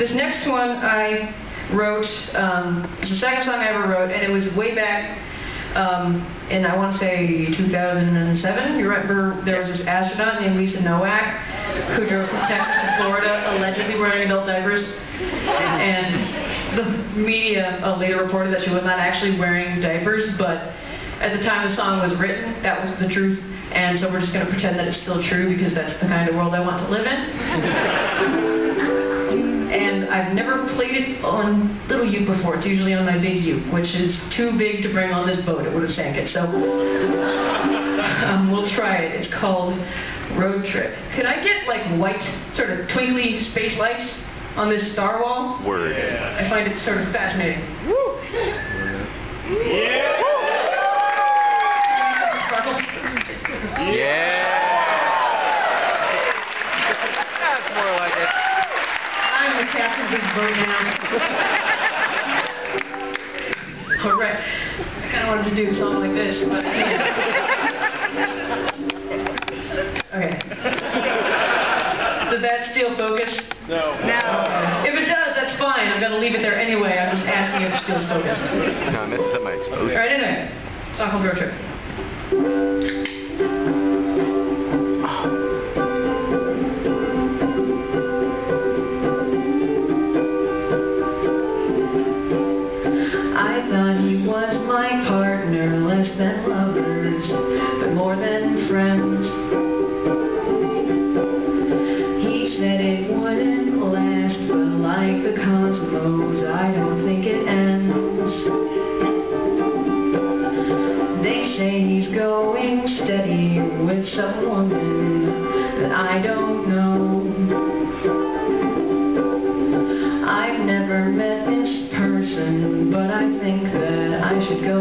This next one I wrote, um, it's the second song I ever wrote, and it was way back um, in, I want to say, 2007. You remember there was this astronaut named Lisa Nowak who drove from Texas to Florida allegedly wearing adult diapers. And the media uh, later reported that she was not actually wearing diapers, but at the time the song was written, that was the truth. And so we're just going to pretend that it's still true because that's the kind of world I want to live in. and I've never played it on Little Uke before. It's usually on my Big Uke, which is too big to bring on this boat. It would have sank it. So um, we'll try it. It's called Road Trip. Could I get like white, sort of twinkly space lights on this star wall? Word. I find it sort of fascinating. Woo! Yeah! Sparkle? Yeah! That's more like it. I'm the captain of this now. All right. I kind of wanted to do a song like this, but I can't. Okay. Does that steal focus? No. No. If it does, that's fine. I'm going to leave it there anyway. I'm just asking if it steals focus. No, it messes up my All exposure. right, anyway. Song called Road Trip. I thought he was my partner, less than lovers, but more than friends. He said it wouldn't last, but like the cosmos, I don't think it ends. They say he's going steady with some woman that I don't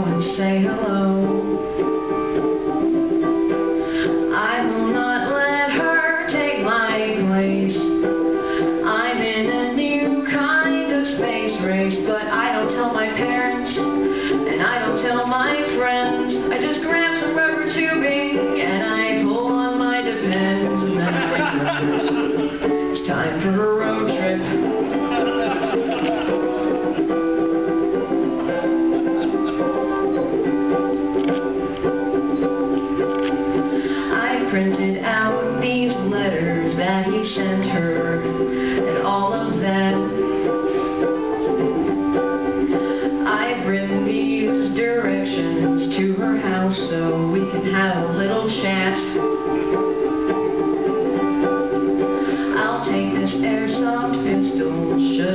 and say hello. I will not let her take my place. I'm in a new kind of space race, but I don't tell my parents, and I don't tell my friends. I just grab some rubber tubing, and I pull on my depends, and then I It's time for a road trip.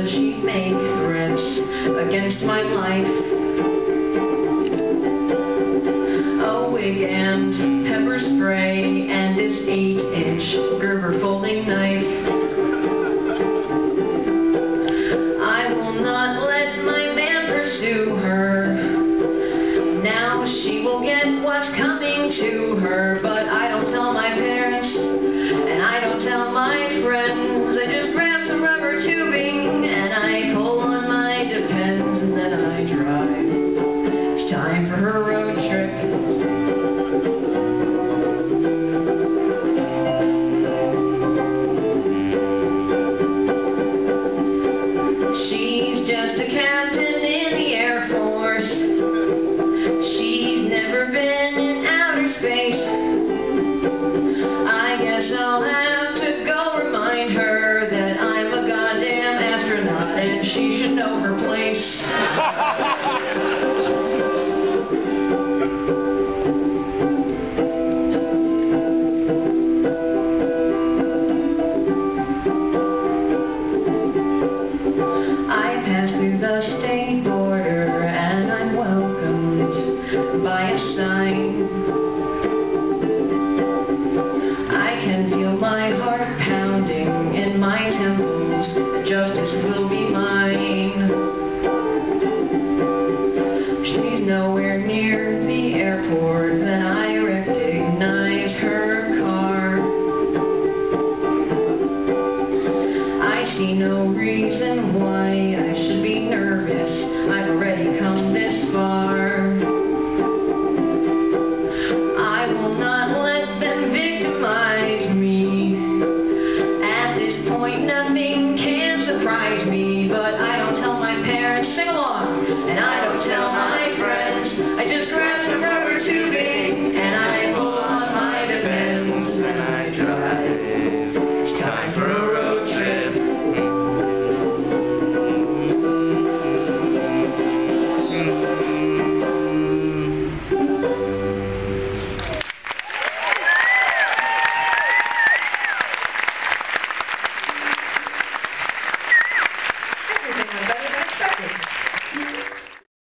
Should she make threats against my life. A wig and pepper spray and this 8-inch Gerber folding knife. I will not let my man pursue her. Now she will get what's coming and she should know her place. I pass through the state border and I'm welcomed by a sign. I can feel my heart pounding in my temples. Justice will be mine. She's nowhere near the airport, then I recognize her car. I see no reason why I should be nervous. I've already come this far.